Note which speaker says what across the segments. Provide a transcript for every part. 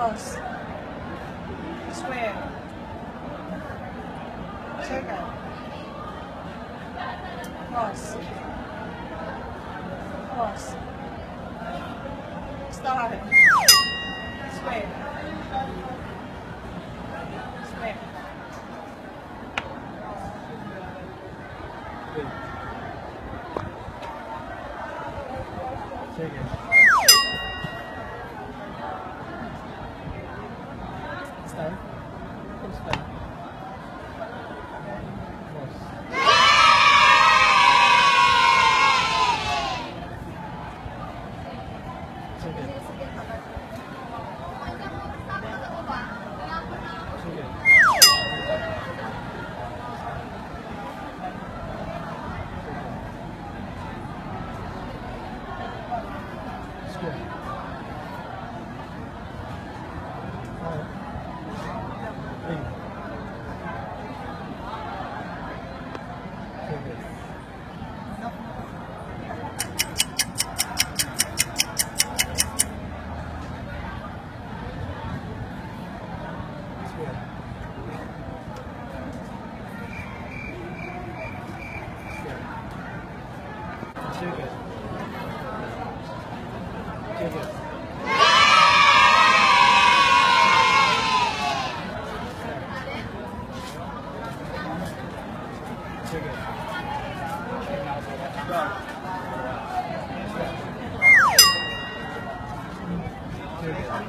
Speaker 1: cross. Square.
Speaker 2: Circle. Cross. Cross. Star. Square. Square. Take it.
Speaker 1: Sorry.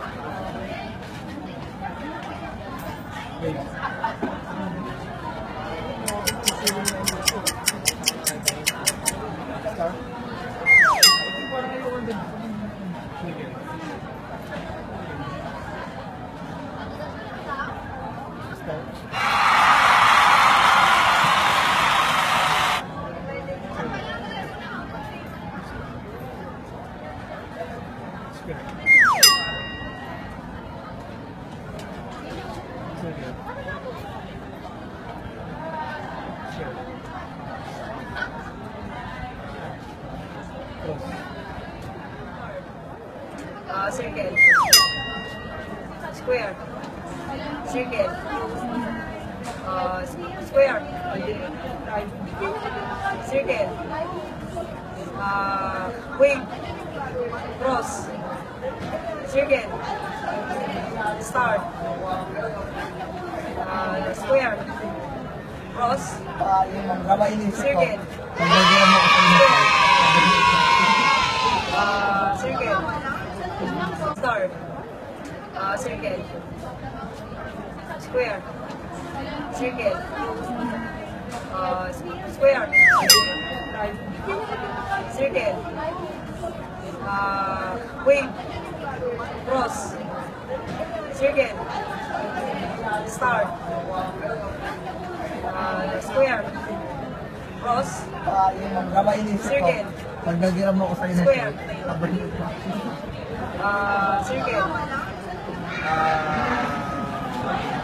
Speaker 1: Circle. Square. Circle. Uh, square. Circle. Uh, wing. Cross. Circle. Star. Uh, square. Cross. Circle.
Speaker 3: Pagbagiran
Speaker 1: Star. Uh, circle. Square. Circle. Uh, square. Circle. Uh, wing. Cross. Circle. Star. Uh, square. Cross.
Speaker 3: Ah, yung mga inisip ko.
Speaker 1: Circle.
Speaker 3: Pag nagiram ako sa
Speaker 1: inyo,
Speaker 3: kabalik pa.
Speaker 1: Ah, sige.
Speaker 3: Ah,